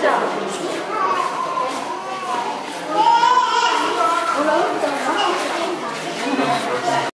stop.